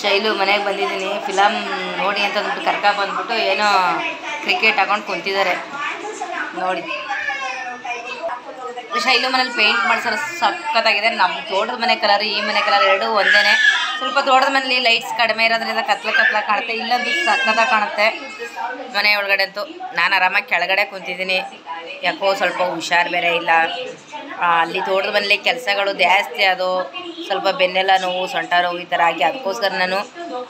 ಶೈಲು ಮನೆಗೆ ಬಂದಿದ್ದೀನಿ. ಫಿಲಮ್ ನೋಡಿ ಅಂತ ಅಂದ್ಬಿಟ್ಟು ಕರ್ಕ ಬಂದ್ಬಿಟ್ಟು ಏನೋ ಕ್ರಿಕೆಟ್ ಹಾಕೊಂಡು ಕುಂತಿದ್ದಾರೆ ನೋಡಿ. ಶೈಲು ಮನೇಲಿ ಪೇಂಟ್ ಮಾಡಿಸಲು ಸಖತ್ತಾಗಿದೆ. ನಮ್ಮ ತೋಟದ ಮನೆ ಕಲರ್ ಈ ಮನೆ ಕಲರ್ ಎರಡೂ ಒಂದೇ ಸ್ವಲ್ಪ ತೋಟದ ಮನೇಲಿ ಲೈಟ್ಸ್ ಕಡಿಮೆ ಇರೋದ್ರಿಂದ ಕತ್ಲ ಕತ್ಲ ಕಾಣುತ್ತೆ ಇಲ್ಲಂತೂ ಸಖತ್ತಾಗಿ ಕಾಣುತ್ತೆ. ಮನೆ ಒಳಗಡೆ ಅಂತೂ. ನಾನು ಆರಾಮಾಗಿ ಕೆಳಗಡೆ ಕುಂತಿದ್ದೀನಿ. ಯಾಕೋ ಸ್ವಲ್ಪ ಹುಷಾರು ಬೇರೆ ಇಲ್ಲ. ಅಲ್ಲಿ ತೋಟದ ಮನೇಲಿ ಕೆಲಸಗಳು ಜಾಸ್ತಿ ಅದು. ಸ್ವಲ್ಪ ಬೆನ್ನೆಲ್ಲ ನೋವು, ಸೊಂಟ ನೋವು ಈ ಥರ ಆಗಿ. ಅದಕ್ಕೋಸ್ಕರ ನಾನು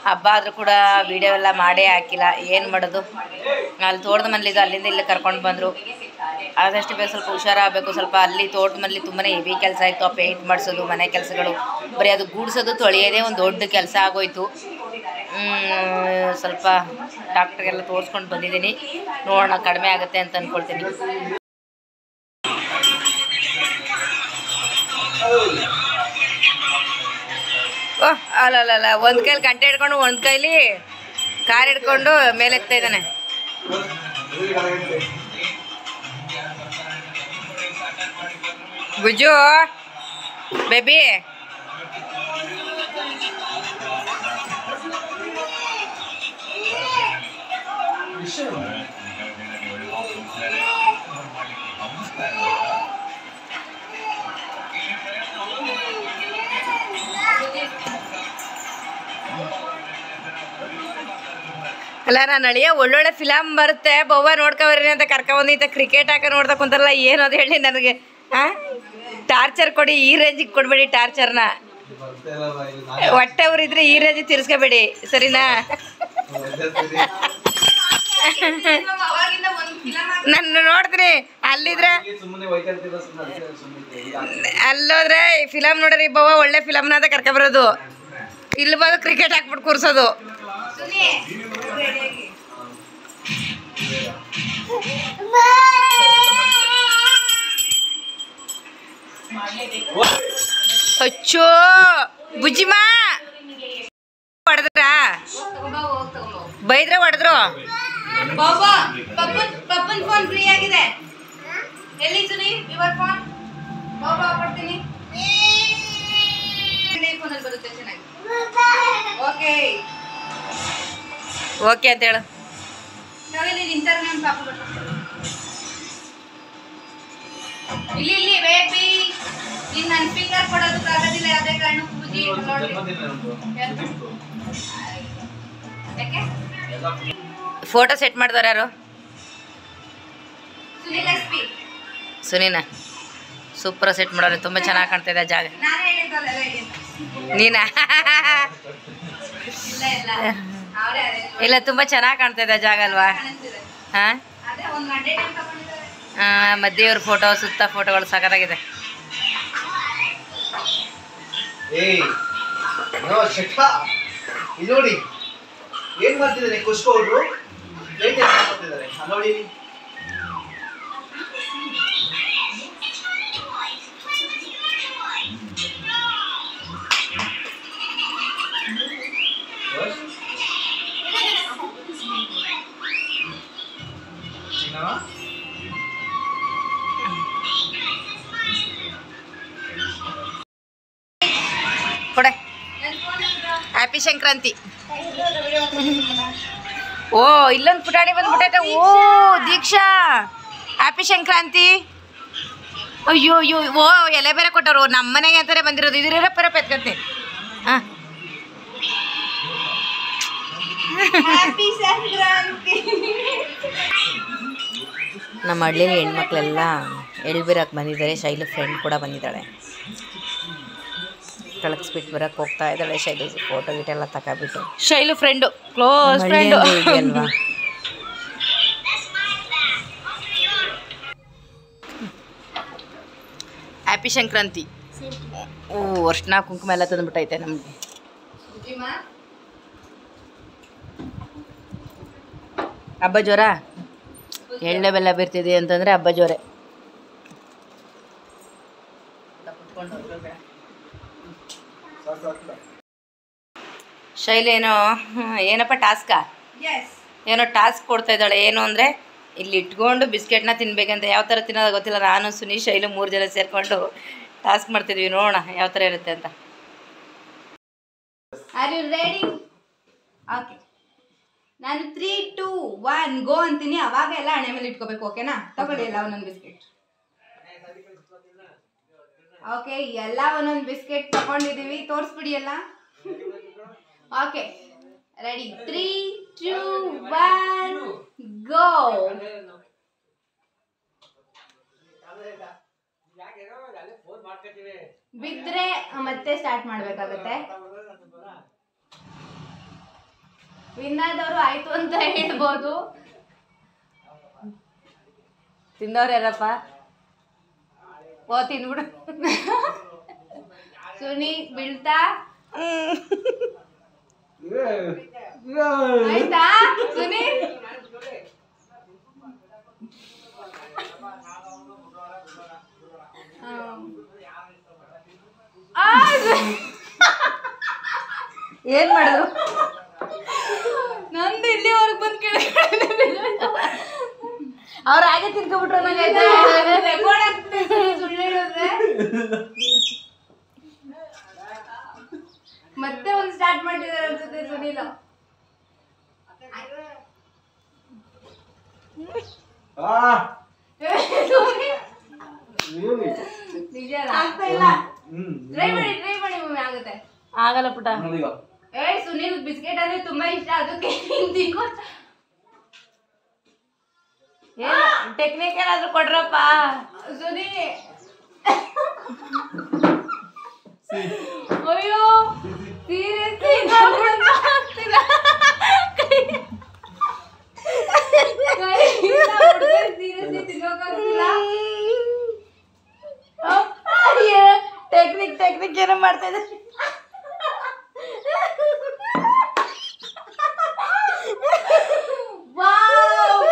ಹಬ್ಬ ಆದರೂ ಕೂಡ ವೀಡಿಯೋ ಎಲ್ಲ ಮಾಡೇ ಹಾಕಿಲ್ಲ. ಏನು ಮಾಡೋದು? ಅಲ್ಲಿ ತೋಟದ ಮನೇಲಿದ್ದು ಅಲ್ಲಿಂದ ಇಲ್ಲಿ ಕರ್ಕೊಂಡು ಬಂದರು. ಆದಷ್ಟು ಬೇಗ ಸ್ವಲ್ಪ ಹುಷಾರಾಗಬೇಕು. ಸ್ವಲ್ಪ ಅಲ್ಲಿ ತೋಟದ ಮನೇಲಿ ತುಂಬಾ ಹೆವಿ ಕೆಲಸ ಆಯಿತು ಆ ಪೇಂಟ್ ಮಾಡಿಸೋದು, ಮನೆ ಕೆಲಸಗಳು. ಬರೀ ಅದು ಗೂಡಿಸೋದು ತೊಳೆಯೋದೇ ಒಂದು ದೊಡ್ಡ ಕೆಲಸ ಆಗೋಯ್ತು. ಸ್ವಲ್ಪ ಡಾಕ್ಟ್ರಿಗೆಲ್ಲ ತೋರಿಸ್ಕೊಂಡು ಬಂದಿದ್ದೀನಿ. ನೋಡೋಣ ಕಡಿಮೆ ಆಗುತ್ತೆ ಅಂತ ಅಂದ್ಕೊಳ್ತೀನಿ ಓಹ್ ಅಲ್ಲ ಅಲ್ಲ ಅಲ್ಲ ಒಂದು ಕೈಲಿ ಗಂಟೆ ಹಿಡ್ಕೊಂಡು ಒಂದ್ ಕೈಲಿ ಕಾರ್ ಹಿಡ್ಕೊಂಡು ಮೇಲೆತ್ತಾ ಇದ್ದಾನೆ. ಗುಜ್ಜು, ಬೇಬಿ. ಅಲ್ಲ ನಾನು ಒಳ್ಳೊಳ್ಳೆ ಫಿಲಮ್ ಬರುತ್ತೆ. ಬವ್ವ ನೋಡ್ಕೊಬರ್ರಿ ಅಂತ ಕರ್ಕೊಂಡ್ ಈತ ಕ್ರಿಕೆಟ್ ಹಾಕ ನೋಡ್ತಾ ಕುಂತಾರಲ್ಲ, ಏನು ಅದು ಹೇಳಿ ನನಗೆ? ಹಾಂ ಟಾರ್ಚರ್ ಕೊಡಿ, ಈ ರೇಂಜಿಗೆ ಕೊಡಬೇಡಿ ಟಾರ್ಚರ್ನ ಹೊಟ್ಟೆ ಇದ್ರೆ ಈ ರೇಂಜಿಗೆ ತಿರ್ಸ್ಕೋಬೇಡಿ, ಸರಿನಾ? ನನ್ನ ನೋಡಿದ್ರಿ ಅಲ್ಲಿದ್ರೆ ಅಲ್ಲೋದ್ರೆ ಫಿಲಮ್ ನೋಡ್ರಿ ಬವ್ವ ಒಳ್ಳೆ ಫಿಲಮ್ನ ಅಂತ ಕರ್ಕೊಬರೋದು. ಇಲ್ಲಿ ಬಂದು ಕ್ರಿಕೆಟ್ ಹಾಕ್ಬಿಟ್ಟು ಕೂರ್ಸೋದು. ಅಚ್ಚೋ ಬುಜ್ಜಿಮ ಹೊಡೆದ್ರ? ಬೈದ್ರೆ ಹೊಡೆದ್ರು? ಬಾಬಾ ಪಪ್ಪನ್ ಪಪ್ಪನ್ ಫೋನ್ ಫ್ರೀ ಆಗಿದೆ. ಎಲ್ಲಿ ಸುನಿ ಯುವರ್ ಫೋನ್ ಬಾಬಾ ಕೊಡ್ತೀನಿ. ಓಕೆ ಅಂತ ಹೇಳು. ಇಲ್ಲಿ ಇಲ್ಲಿ ಬೇಬಿ ನೀನ್ ನನ್ ಫಿಂಗರ್ ಕೊಡೋದಕ್ಕಾಗೋದಿಲ್ಲ ಯಾವುದೇ ಕಾರಣ ಪೂಜಿ ಫೋಟೋ ಸೆಟ್ ಮಾಡಿದವ್ರು ಯಾರು? ಸುನೀನ ಸೂಪರ್ ಸೆಟ್ ಮಾಡೋರು ತುಂಬ ಚೆನ್ನಾಗಿ ಕಾಣ್ತಾ ಇದೆ ಜಾಗ. ನೀನಾ ಇಲ್ಲ ತುಂಬಾ ಚೆನ್ನಾಗಿ ಕಾಣ್ತಾ ಇದೆ ಜಾಗ ಅಲ್ವಾ? ಹಾಂ? ಅದೇ ಒಂದು ಗಂಟೆ ಟೈಮ್ ತಗೊಂಡಿದ್ದಾರೆ. ಮಧ್ಯೆಯವ್ರ ಫೋಟೋ ಸುತ್ತ ಫೋಟೋಗಳು ಸಖತ್ತಾಗಿದೆ. ಇಲ್ಲಿ ನೋಡಿ. ಏನ್ ಮಾಡ್ತಿದ್ದಾರೆ ಕುಸ್ಕೋ ಅವರು ನೋಡಿ ಕೊಡೆ. ಹ್ಯಾಪಿ ಸಂಕ್ರಾಂತಿ. ಓ ಇಲ್ಲೊಂದು ಪುಟಾಣಿ ಬಂದ್ಬಿಟ್ಟೈತೆ. ಓ ದೀಕ್ಷಾ. ಹ್ಯಾಪಿ ಸಂಕ್ರಾಂತಿ. ಅಯ್ಯೋ ಅಯ್ಯೋ ಓ ಎಲೆ ಬೇರೆ ಕೊಟ್ಟರು ನಮ್ಮ ಮನೆಗೆ ಅಂತಾನೆ ಬಂದಿರೋದು. ಇದ್ರೆ ಪರ ಪೆತ್ಕಂತೆ ಹಾಂ. ನಮ್ಮ ಹಳ್ಳಿಲಿ ಹೆಣ್ಮಕ್ಳೆಲ್ಲ ಎಳ್ಬಿರಕ್ಕೆ ಬಂದಿದ್ದಾರೆ. ಶೈಲು ಫ್ರೆಂಡ್ ಕೂಡ ಬಂದಿದ್ದಾಳೆ. ಕಳಕ್ಸ್ಬಿಟ್ಟು ಬರಕ್ಕೆ ಹೋಗ್ತಾ ಇದ್ದಾಳೆ. ಶೈಲು ಫೋಟೋ ಗಿಟ ಎಲ್ಲ ತಗೊಬಿಟ್ಟು ಶೈಲು ಫ್ರೆಂಡು ಕ್ಲೋಸ್ ಫ್ರೆಂಡು ಅಲ್ವಾ? ಹ್ಯಾಪಿ ಸಂಕ್ರಾಂತಿ ಓ ಅರ್ಶಿನ ಕುಂಕುಮ ಎಲ್ಲ ತಂದ್ಬಿಟ್ಟೈತೆ ನಮಗೆ. ಹಬ್ಬ ಜ್ವರ ಎಳ್ಳೆ ಬೆಲ್ಲ ಬೀರ್ತಿದೆ ಅಂತಂದರೆ ಹಬ್ಬ ಜ್ವರ ಶೈಲಿ ಏನೋ ಏನಪ್ಪ ಟಾಸ್ಕಾ? ಏನೋ ಟಾಸ್ಕ್ ಕೊಡ್ತಾ ಇದ್ದಾಳೆ ಏನು ಅಂದರೆ ಇಲ್ಲಿ ಇಟ್ಕೊಂಡು ಬಿಸ್ಕೆಟ್ನ ತಿನ್ಬೇಕಂತ ಯಾವ ಥರ ತಿನ್ನೋದು ಗೊತ್ತಿಲ್ಲ. ನಾನು ಸುನಿ ಶೈಲು ಮೂರು ಜನ ಸೇರಿಕೊಂಡು ಟಾಸ್ಕ್ ಮಾಡ್ತಿದ್ವಿ ನೋಡೋಣ ಯಾವ ಥರ ಇರುತ್ತೆ ಅಂತ. ಆರ್ ಯು ರೆಡಿ ಓಕೆ ನಾನು ತ್ರೀ ಟೂ ಒನ್ ಗೋ ಅಂತೀನಿ. ಅವಾಗ ಎಲ್ಲ ಹಣೆ ಮೇಲೆ ಇಟ್ಕೋಬೇಕು ಓಕೆನಾ ತಗೊಳ್ಳಿ ಎಲ್ಲ ಒಂದೊಂದು ಬಿಸ್ಕೆಟ್. ಓಕೆ ಎಲ್ಲ ಒಂದೊಂದು ಬಿಸ್ಕೆಟ್ ತಗೊಂಡಿದೀವಿ. ತೋರಿಸ್ಬಿಡಿ ಎಲ್ಲ. Okay ready three two one go ಬಿದ್ರೆ ಮತ್ತೆ ಸ್ಟಾರ್ಟ್ ಮಾಡ್ಬೇಕಾಗತ್ತೆ. ವಿನ್ ಆಯ್ತು ಅಂತ ಹೇಳ್ಬೋದು. ತಿಂದವ್ರು ಓ ಸುನಿ ಬೀಳ್ತಾ? ಆಯ್ತಾ? ಸುನಿ? ಏನ್ ಮಾಡಿದ್ರು ನಂದು ಇಲ್ಲಿವರೆಗೆ ಬಂದು ಕೇಳ ಅವ್ರ ಹಾಗೆ ತಿನ್ಕೊಬಿಟ್ರು ನಂಗೈತೆ ಮತ್ತೆ ಒಂದು ಸ್ಟಾರ್ಟ್ ಮಾಡಿದ್ದಾರೆ ಅನ್ಸುತ್ತೆ ಸುನೀಲ. ನಿಜ ಆಗ್ತಾ ಇಲ್ಲ. ಟ್ರೈ ಮಾಡಿ ಟ್ರೈ ಮಾಡಿ ಮಮ್ಮಿ ಆಗುತ್ತೆ. ಆಗಲ್ಲ ಪುಟ. ಏ ಸುನೀಲ್ ಬಿಸ್ಕೆಟ್ ಅಂದ್ರೆ ತುಂಬಾ ಇಷ್ಟ. ಅದಕ್ಕೆ ನೀನ್ ತಿನ್ಕೋ ಟೆಕ್ನಿಕ್ ಏನಾದ್ರು ಕೊಡ್ರಪ್ಪ. ಸುನಿ ಅಯ್ಯೋ ಸೀರಿಯಸ್ಲಿ ಆಗ್ತಿಲ್ಲ ಸೀರಿಯಸ್ಲಿ ತಿನ್ನೋಕಾಗ್ತಿಲ್ಲ ಟೆಕ್ನಿಕ್ ಟೆಕ್ನಿಕ್ ಏನೋ ಮಾಡ್ತಾ ಇದ್ದಾರೆ ವಾವ್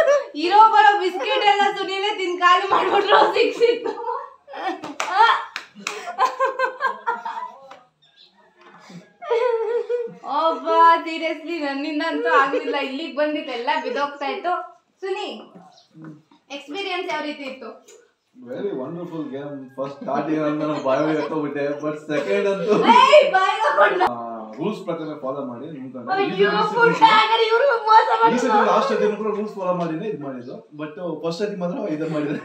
ಇರೋ ಬರೋ ಬಿಸ್ಕೆಟ್ ಎಲ್ಲ ಸುನೀಲೆ ತಿನ್ ಖಾಲಿ ಮಾಡ್ಬಿಟ್ರು ಸಿಕ್ಸಿತ್ತು ಒಬ್ಬ ಸೀರಿಯಸ್ಲಿ ನನ್ನಿಂದ ಅಂತೂ ಆಗ್ಲಿಲ್ಲ ಇಲ್ಲಿಗೆ ಬಂದಿತ್ತು ಎಲ್ಲ ಬಿದೋಗ್ತಾ ಇತ್ತು. ಸುನಿ ಎಕ್ಸ್ಪೀರಿಯನ್ಸ್ ಯಾವ ರೀತಿ ಇತ್ತು? Very wonderful game first starting ಅಂತ ನಾನು ಬಾಯ್ ಹಾಕೋಬಿಟ್ಟೆ ಬಟ್ ಸೆಕೆಂಡ್ ಅಂತ. ರೂಲ್ಸ್ ಪ್ರಕಾರ ಫಾಲೋ ಮಾಡಿ ಮೋಸ ಮಾಡಿದ್ರು. ಲಾಸ್ಟ್ ಸತಿ ಕೂಡ ರೂಲ್ಸ್ ಫಾಲೋ ಮಾಡಿನೇ ಇದು ಮಾಡಿದ್ದು. ಬಟ್ ಫಸ್ಟ್ ಸತಿ ಮಾತ್ರ ಇದು ಮಾಡಿದ್ರು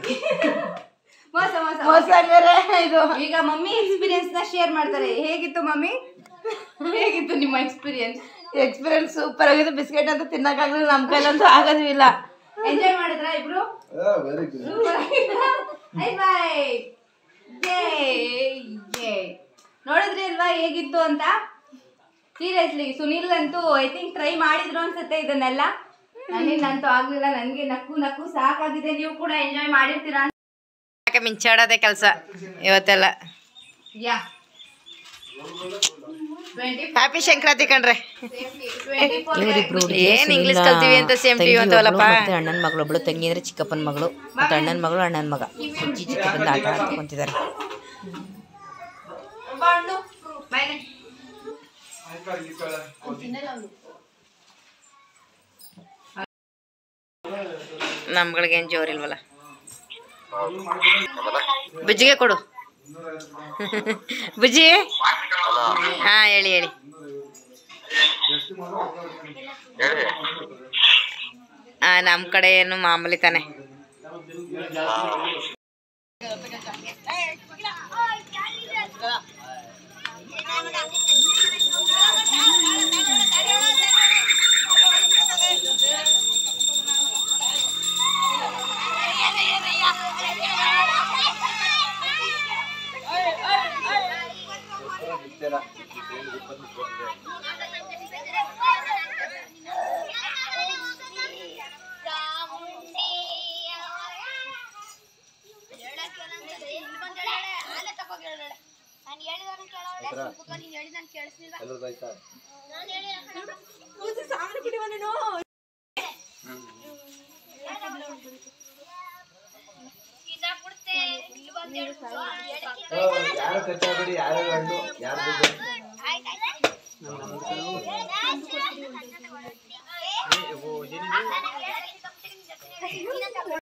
ಮೋಸ ಮೋಸ ಮೋಸ. ಅಂದ್ರೆ ಇದು ಈಗ ಮಮ್ಮಿ ಎಕ್ಸ್ಪೀರಿಯನ್ಸ್ನ ಶೇರ್ ಮಾಡ್ತಾರೆ. ಹೇಗಿತ್ತು ಮಮ್ಮಿ? ಹೇಗಿತ್ತು ನಿಮ್ಮ ಎಕ್ಸ್ಪೀರಿಯನ್ಸ್ ಎಕ್ಸ್ಪೀರಿಯನ್ಸ್ ಸೂಪರ್ ಆಗಿದೆ. ಬಿಸ್ಕೆಟ್ ಅಂತ ತಿನ್ನಕ್ಕಾಗಲಿಲ್ಲ ನಮ್ಮ ಕೈಲಂತೂ ಆಗೋದು ಇಲ್ಲ. ಎಂಜಾಯ್ ಮಾಡಿದ್ರ ಇಬ್ರು? ಬೈ ಜೇ ನೋಡಿದ್ರಿ ಅಲ್ವಾ ಹೇಗಿತ್ತು ಅಂತ? ಸೀರಿಯಸ್ಲಿ ಸುನಿಲ್ ಅಂತೂ ಐ ಥಿಂಕ್ ಟ್ರೈ ಮಾಡಿದ್ರು ಅನ್ಸುತ್ತೆ ಇದನ್ನೆಲ್ಲ. ನನಗಂತೂ ಆಗ್ಲಿಲ್ಲ. ನನಗೆ ನಕ್ಕು ನಕ್ಕು ಸಾಕಾಗಿದೆ. ನೀವು ಕೂಡ ಎಂಜಾಯ್ ಮಾಡಿರ್ತೀರಾ ಅಂತ. ಯಾಕೆ ಮಿಂಚಾಡೋದೇ ಕೆಲಸ ಇವತ್ತೆಲ್ಲ? ಯಾ. ಹ್ಯಾಪಿ ಸಂಕ್ರಾಂತಿ ಕಣ್ರೆ. ಏನ್ ಇಂಗ್ಲಿಷ್ ಕಲ್ತೀವಿ ಅಂತ ಸೇಮ್ ಟಿವಿ ಅಂತವಲ್ಲಪ್ಪ ಮತ್ತೆ ಅಣ್ಣನ ಮಗಳು ಒಬ್ಳು ತಂಗಿ ಅಂದ್ರೆ ಚಿಕ್ಕಪ್ಪನ ಮಗಳು ಮತ್ತೆ ಅಣ್ಣನ ಮಗಳು ಅಣ್ಣನ ಮಗ. ಚಿಕ್ಕಿ ಚಿಕ್ಕಪ್ಪಂದ ಆಟ ಆಡ್ಕೊಂತಿದ್ದಾರೆ ನಮ್ಗಳಿಗೆ ಏನ್ ಜೋರಿಲ್ವಲ್ಲ ಬಿಜ್ಜಿಗೆ ಕೊಡು. ಬುಜ್ಜಿ? ಹಾ ಹೇಳಿ ಹೇಳಿ. ಆ ನಮ್ಮ ಕಡೆ ಏನು ಮಾಮೂಲಿ ತಾನೆ. ಯಾರು ಕಚ್ಚಾಬೇಡಿ ಯಾರು ಗಂಡು ಯಾರು ಆಯ್ತಾಯ್ತು